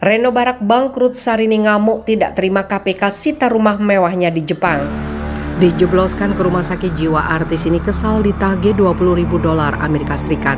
Reno Barak bangkrut Sarini ngamuk tidak terima KPK sita rumah mewahnya di Jepang. Dijebloskan ke rumah sakit jiwa artis ini kesal ditagih 20 ribu dolar Amerika Serikat.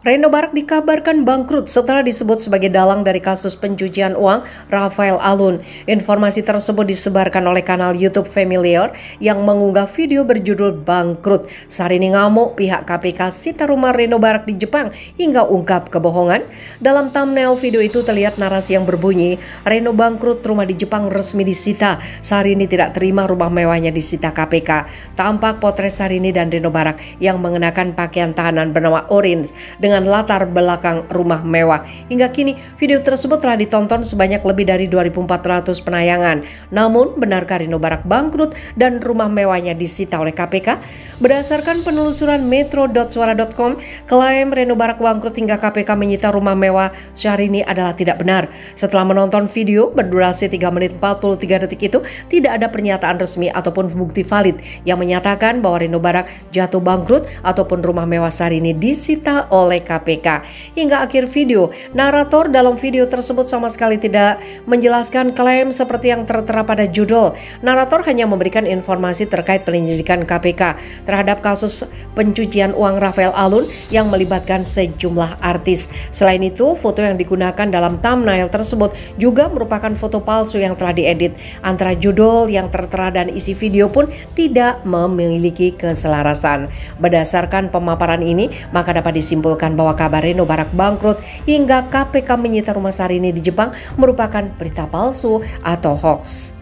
Reno Barak dikabarkan bangkrut setelah disebut sebagai dalang dari kasus pencucian uang Rafael Alun. Informasi tersebut disebarkan oleh kanal YouTube Familiar yang mengunggah video berjudul Bangkrut. Sarini ngamuk pihak KPK sita rumah Reno Barak di Jepang hingga ungkap kebohongan. Dalam thumbnail video itu terlihat narasi yang berbunyi, Reno bangkrut rumah di Jepang resmi disita. Sarini tidak terima rumah mewahnya disita KPK. Tampak potret Sarini dan Reno Barak yang mengenakan pakaian tahanan bernama orange latar belakang rumah mewah. Hingga kini video tersebut telah ditonton sebanyak lebih dari 2.400 penayangan. Namun benarkah Rino Barak bangkrut dan rumah mewahnya disita oleh KPK? Berdasarkan penelusuran metro.suara.com, klaim Reno Barak bangkrut hingga KPK menyita rumah mewah Syahrini adalah tidak benar. Setelah menonton video berdurasi 3 menit 43 detik itu, tidak ada pernyataan resmi ataupun bukti valid yang menyatakan bahwa Reno Barak jatuh bangkrut ataupun rumah mewah Syahrini disita oleh oleh KPK. Hingga akhir video, narator dalam video tersebut sama sekali tidak menjelaskan klaim seperti yang tertera pada judul. Narator hanya memberikan informasi terkait penyelidikan KPK terhadap kasus pencucian uang Rafael Alun yang melibatkan sejumlah artis. Selain itu, foto yang digunakan dalam thumbnail tersebut juga merupakan foto palsu yang telah diedit. Antara judul yang tertera dan isi video pun tidak memiliki keselarasan. Berdasarkan pemaparan ini, maka dapat disimpulkan mengatakan bahwa kabar Reno Barak bangkrut hingga KPK menyita rumah Sarini di Jepang merupakan berita palsu atau hoax.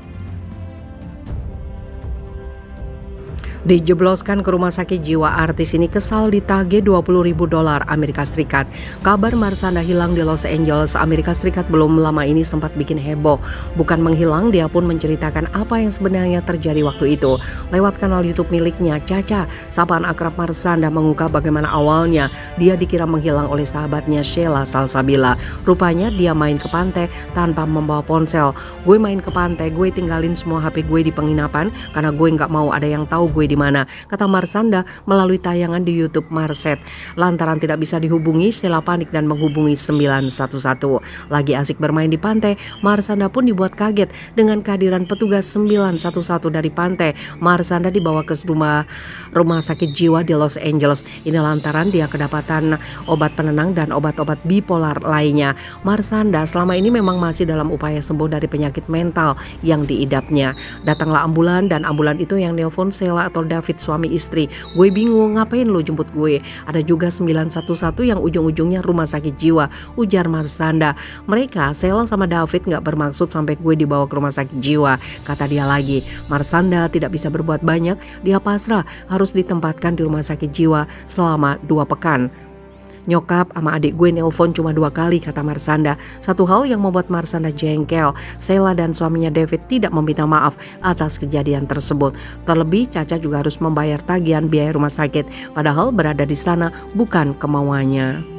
Dijebloskan ke rumah sakit jiwa artis ini kesal ditagih 20 ribu dolar Amerika Serikat. Kabar Marsanda hilang di Los Angeles, Amerika Serikat belum lama ini sempat bikin heboh. Bukan menghilang, dia pun menceritakan apa yang sebenarnya terjadi waktu itu. Lewat kanal YouTube miliknya, Caca, sapaan akrab Marsanda mengungkap bagaimana awalnya dia dikira menghilang oleh sahabatnya Sheila Salsabila. Rupanya dia main ke pantai tanpa membawa ponsel. Gue main ke pantai, gue tinggalin semua HP gue di penginapan karena gue nggak mau ada yang tahu gue di mana, kata Marsanda melalui tayangan di YouTube Marset. Lantaran tidak bisa dihubungi, Stella panik dan menghubungi 911. Lagi asik bermain di pantai, Marsanda pun dibuat kaget dengan kehadiran petugas 911 dari pantai. Marsanda dibawa ke rumah rumah sakit jiwa di Los Angeles. Ini lantaran dia kedapatan obat penenang dan obat-obat bipolar lainnya. Marsanda selama ini memang masih dalam upaya sembuh dari penyakit mental yang diidapnya. Datanglah ambulan dan ambulan itu yang nelpon Sela atau David suami istri. Gue bingung ngapain lo jemput gue. Ada juga 911 yang ujung-ujungnya rumah sakit jiwa. Ujar Marsanda. Mereka, Sela sama David nggak bermaksud sampai gue dibawa ke rumah sakit jiwa. Kata dia lagi. Marsanda tidak bisa berbuat banyak. Dia pasrah harus ditempatkan di rumah sakit jiwa selama dua pekan. Nyokap sama adik gue nelpon cuma dua kali kata Marsanda. Satu hal yang membuat Marsanda jengkel. Sela dan suaminya David tidak meminta maaf atas kejadian tersebut. Terlebih Caca juga harus membayar tagihan biaya rumah sakit. Padahal berada di sana bukan kemauannya.